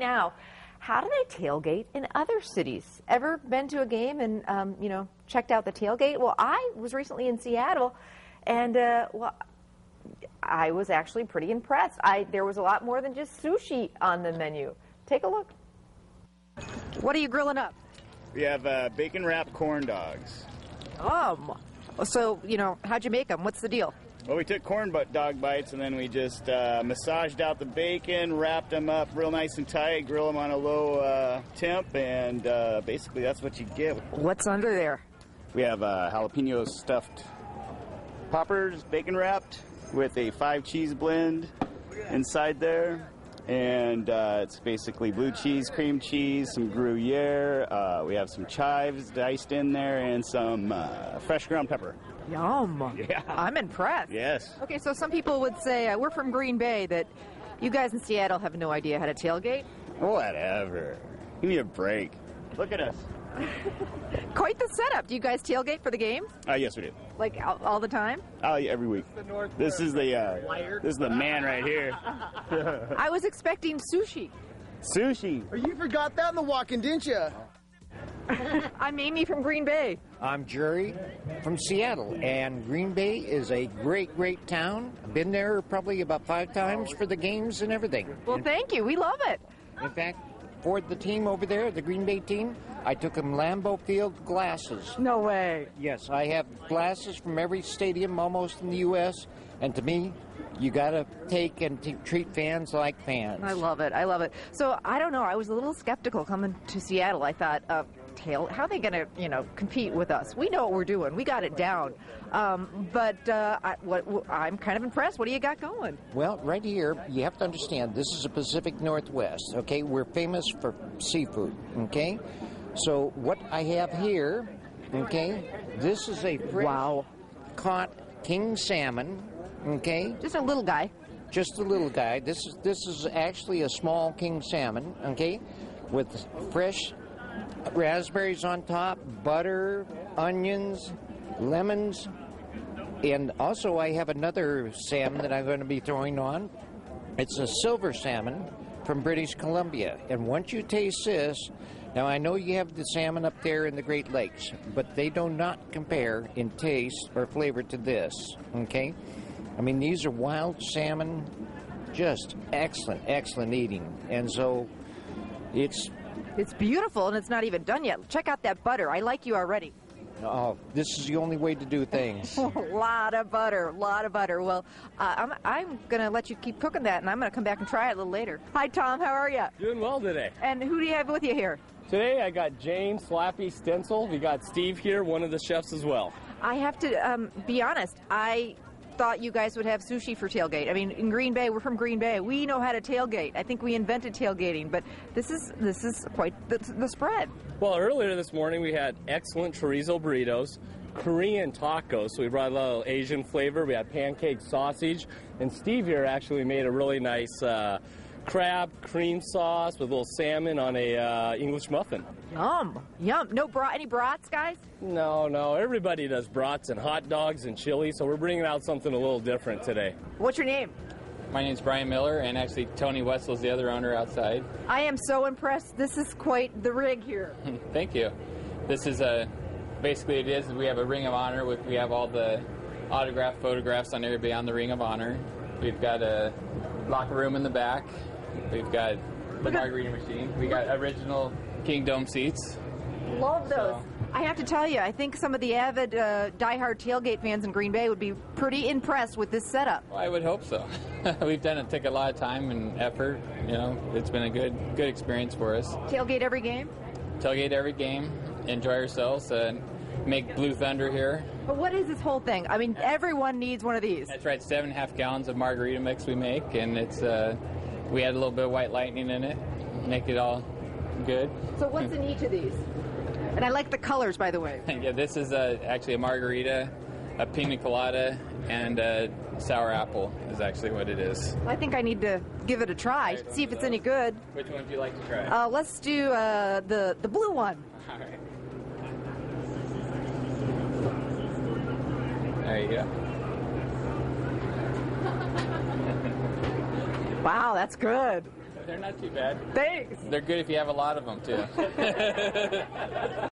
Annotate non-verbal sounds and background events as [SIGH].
Now, how do they tailgate in other cities? Ever been to a game and um, you know checked out the tailgate? Well, I was recently in Seattle, and uh, well, I was actually pretty impressed. I there was a lot more than just sushi on the menu. Take a look. What are you grilling up? We have uh, bacon wrapped corn dogs. Um, so you know how'd you make them? What's the deal? Well, we took corn butt dog bites and then we just uh, massaged out the bacon, wrapped them up real nice and tight, grill them on a low uh, temp, and uh, basically that's what you get. What's under there? We have uh, jalapeno stuffed poppers, bacon wrapped, with a five cheese blend inside there. And uh, it's basically blue cheese, cream cheese, some Gruyere. Uh, we have some chives diced in there, and some uh, fresh ground pepper. Yum. Yeah. I'm impressed. Yes. Okay, so some people would say uh, we're from Green Bay that you guys in Seattle have no idea how to tailgate. Whatever. Give me a break. Look at us. [LAUGHS] Quite the setup. Do you guys tailgate for the games? Uh, yes, we do. Like all, all the time? Oh, yeah, every week. This is the uh, this is the man right here. [LAUGHS] I was expecting sushi. Sushi. Oh, You forgot that in the walking, didn't you? [LAUGHS] I'm Amy from Green Bay. I'm Jerry from Seattle, and Green Bay is a great, great town. I've been there probably about five times for the games and everything. Well, thank you. We love it. In fact, for the team over there, the Green Bay team, I took them Lambeau Field glasses. No way. Yes, I have glasses from every stadium almost in the U.S., and to me, you got to take and t- treat fans like fans. I love it. I love it. So I don't know. I was a little skeptical coming to Seattle. I thought, uh, tail, how are they going to, you know, compete with us? We know what we're doing. We got it down. Um, but uh, I, what, I'm kind of impressed. What do you got going? Well, right here, you have to understand this is a Pacific Northwest, okay? We're famous for seafood, okay? So, what I have here, okay, this is a fresh Wow. caught king salmon, okay? Just a little guy. Just a little guy. This is this is actually a small king salmon, okay, with fresh raspberries on top, butter, onions, lemons, and also I have another salmon that I'm going to be throwing on. It's a silver salmon from British Columbia, and once you taste this, now I know you have the salmon up there in the Great Lakes, but they do not compare in taste or flavor to this. Okay, I mean these are wild salmon, just excellent, excellent eating, and so it's It's beautiful, and it's not even done yet. Check out that butter. I like you already. Oh, this is the only way to do things. a [LAUGHS] lot of butter, a lot of butter. Well, uh, I'm, I'm going to let you keep cooking that, and I'm going to come back and try it a little later. Hi, Tom. How are you? Doing well today. And who do you have with you here? Today I got Jane Slappy Stencil. We got Steve here, one of the chefs as well. I have to um, be honest. I thought you guys would have sushi for tailgate. I mean, in Green Bay, we're from Green Bay. We know how to tailgate. I think we invented tailgating, but this is this is quite the, the spread. Well, earlier this morning we had excellent chorizo burritos, Korean tacos, so we brought a little Asian flavor. We had pancake sausage, and Steve here actually made a really nice uh, crab cream sauce with a little salmon on a uh, English muffin. Yum, yum. No bra, any brats, guys? No, no, everybody does brats and hot dogs and chili, so we're bringing out something a little different today. What's your name? My name's Brian Miller, and actually Tony Wessel's the other owner outside. I am so impressed. This is quite the rig here. [LAUGHS] Thank you. This is a basically it is. We have a Ring of Honor with we have all the autographed photographs on everybody on the Ring of Honor. We've got a locker room in the back. We've got the margarita machine. We got original Kingdome seats. Love those. So- I have to tell you, I think some of the avid uh, diehard tailgate fans in Green Bay would be pretty impressed with this setup. Well, I would hope so. [LAUGHS] We've done it. Took a lot of time and effort. You know, it's been a good good experience for us. Tailgate every game. Tailgate every game. Enjoy ourselves. and make Blue Thunder here. But what is this whole thing? I mean, everyone needs one of these. That's right, seven and a half gallons of margarita mix we make, and it's uh, we had a little bit of white lightning in it, make it all good. So what's in each of these? And I like the colors, by the way. [LAUGHS] yeah, this is uh, actually a margarita, a pina colada, and a sour apple is actually what it is. I think I need to give it a try, Alright, see if it's of any good. Which one would you like to try? Uh, let's do uh, the the blue one. [LAUGHS] all right. There you go. Wow, that's good. they're not too bad. Thanks. They're good if you have a lot of them too. [LAUGHS]